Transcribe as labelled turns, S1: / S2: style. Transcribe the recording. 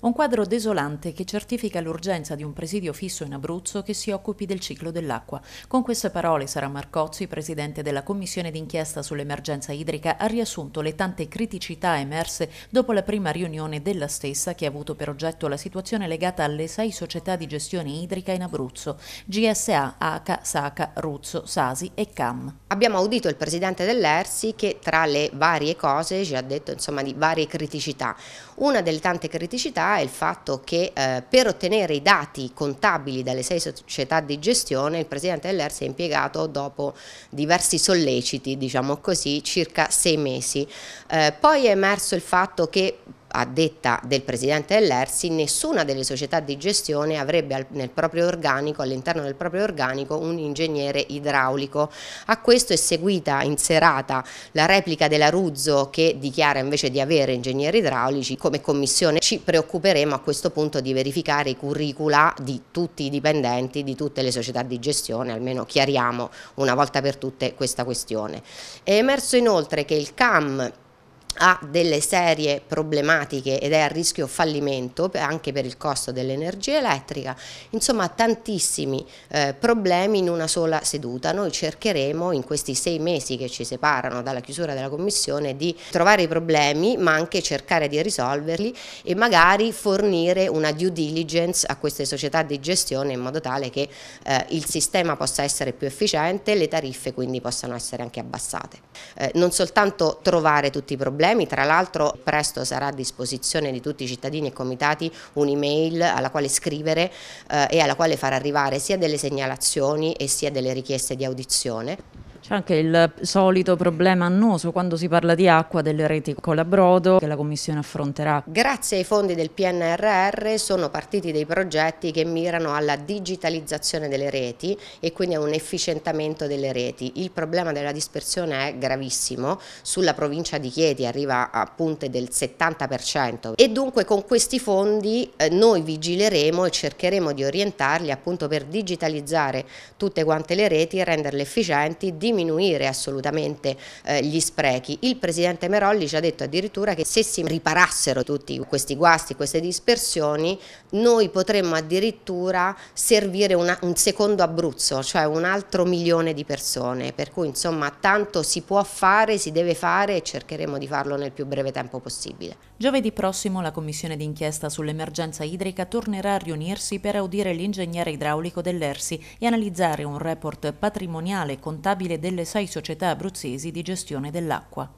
S1: Un quadro desolante che certifica l'urgenza di un presidio fisso in Abruzzo che si occupi del ciclo dell'acqua. Con queste parole Sara Marcozzi, presidente della commissione d'inchiesta sull'emergenza idrica, ha riassunto le tante criticità emerse dopo la prima riunione della stessa che ha avuto per oggetto la situazione legata alle sei società di gestione idrica in Abruzzo, GSA, ACA, SACA, Ruzzo, Sasi e CAM.
S2: Abbiamo audito il presidente dell'ERSI che tra le varie cose ci ha detto insomma di varie criticità. Una delle tante criticità è il fatto che eh, per ottenere i dati contabili dalle sei società di gestione il Presidente dell'ERS è impiegato dopo diversi solleciti, diciamo così, circa sei mesi. Eh, poi è emerso il fatto che a detta del presidente dell'ERSI, nessuna delle società di gestione avrebbe nel proprio organico, all'interno del proprio organico, un ingegnere idraulico. A questo è seguita in serata la replica della Ruzzo che dichiara invece di avere ingegneri idraulici. Come commissione ci preoccuperemo a questo punto di verificare i curricula di tutti i dipendenti di tutte le società di gestione, almeno chiariamo una volta per tutte questa questione. È emerso inoltre che il CAM ha delle serie problematiche ed è a rischio fallimento anche per il costo dell'energia elettrica, insomma tantissimi eh, problemi in una sola seduta. Noi cercheremo in questi sei mesi che ci separano dalla chiusura della commissione di trovare i problemi ma anche cercare di risolverli e magari fornire una due diligence a queste società di gestione in modo tale che eh, il sistema possa essere più efficiente e le tariffe quindi possano essere anche abbassate. Eh, non soltanto trovare tutti i problemi problemi, tra l'altro presto sarà a disposizione di tutti i cittadini e comitati un'email alla quale scrivere eh, e alla quale far arrivare sia delle segnalazioni e sia delle richieste di audizione.
S1: C'è anche il solito problema annoso quando si parla di acqua delle reti colabrodo che la Commissione affronterà.
S2: Grazie ai fondi del PNRR sono partiti dei progetti che mirano alla digitalizzazione delle reti e quindi a un efficientamento delle reti. Il problema della dispersione è gravissimo, sulla provincia di Chieti arriva a punte del 70% e dunque con questi fondi eh, noi vigileremo e cercheremo di orientarli appunto per digitalizzare tutte quante le reti e renderle efficienti, diminuire assolutamente eh, gli sprechi. Il Presidente Merolli ci ha detto addirittura che se si riparassero tutti questi guasti, queste dispersioni, noi potremmo addirittura servire una, un secondo Abruzzo, cioè un altro milione di persone, per cui insomma tanto si può fare, si deve fare e cercheremo di farlo nel più breve tempo possibile.
S1: Giovedì prossimo la Commissione d'inchiesta sull'emergenza idrica tornerà a riunirsi per audire l'ingegnere idraulico dell'ERSI e analizzare un report patrimoniale contabile delle sei società abruzzesi di gestione dell'acqua.